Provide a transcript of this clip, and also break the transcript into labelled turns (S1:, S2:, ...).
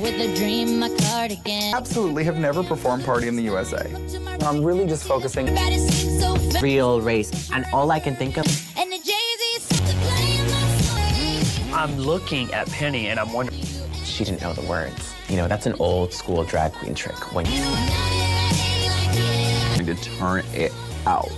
S1: with a dream, my cardigan.
S2: Absolutely have never performed Party in the USA. I'm really just focusing.
S3: Real race, and all I can think of.
S1: And the
S4: I'm looking at Penny and I'm wondering.
S3: She didn't know the words. You know, that's an old school drag queen trick. When you.
S5: to turn it out.